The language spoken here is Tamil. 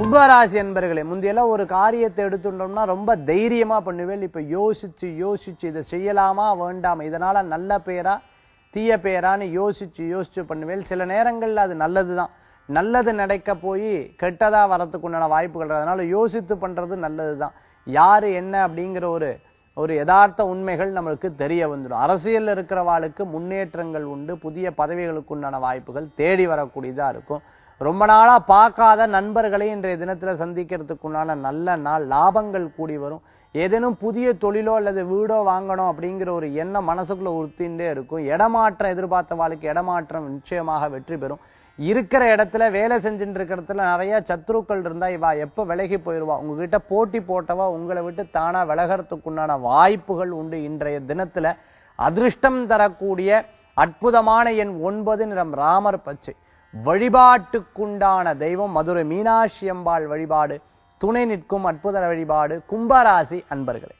கும்பராசி என்பர்களே முந்தையெல்லாம் ஒரு காரியத்தை எடுத்துட்டோம்னா ரொம்ப தைரியமா பண்ணுவேன் இப்ப யோசிச்சு யோசிச்சு இதை செய்யலாமா வேண்டாமா? இதனால நல்ல பேரா தீய பேரான்னு யோசிச்சு யோசிச்சு பண்ணுவேன் சில நேரங்களில் அது நல்லதுதான். நல்லது நடக்க போய் கெட்டதா வரதுக்கு உண்டான வாய்ப்புகள் அதனால் அதனால யோசித்து பண்றது நல்லதுதான். யாரு என்ன அப்படிங்கிற ஒரு ஒரு யதார்த்த உண்மைகள் நம்மளுக்கு தெரிய வந்துடும். அரசியலில் இருக்கிறவாளுக்கு முன்னேற்றங்கள் உண்டு புதிய பதவிகளுக்கு உண்டான வாய்ப்புகள் தேடி வரக்கூடியதா இருக்கும். ரொம்ப நாளாக பார்க்காத நண்பர்களை இன்றைய தினத்தில் சந்திக்கிறதுக்குண்டான நல்ல நாள் லாபங்கள் கூடி வரும். ஏதேனும் புதிய தொழிலோ அல்லது வீடோ வாங்கணும் அப்படிங்கிற ஒரு எண்ணம் மனசுக்குள்ளே உறுத்தின்றே இருக்கும். இடமாற்றம் எதிர்பார்த்த வாழ்க்கை இடமாற்றம் நிச்சயமாக வெற்றி பெறும். இருக்கிற இடத்துல வேலை செஞ்சுட்டு இருக்கிற இடத்துல நிறைய சத்ருக்கள் இருந்தா இவா எப்ப விலகி போயிருவா? உங்ககிட்ட போட்டி போட்டவா உங்களை விட்டு தானா விலகிறதுக்குண்டான வாய்ப்புகள் உண்டு இன்றைய தினத்துல. அதிர்ஷ்டம் தரக்கூடிய அற்புதமான எண் ஒன்பது நிறம் ராமர் பச்சை. வழிபாட்டுக்குண்டான தெய்வம் மதுரை மீனாட்சி அம்பாள் வழிபாடு துணை நிற்கும் அற்புத வழிபாடு கும்பராசி அன்பர்களே.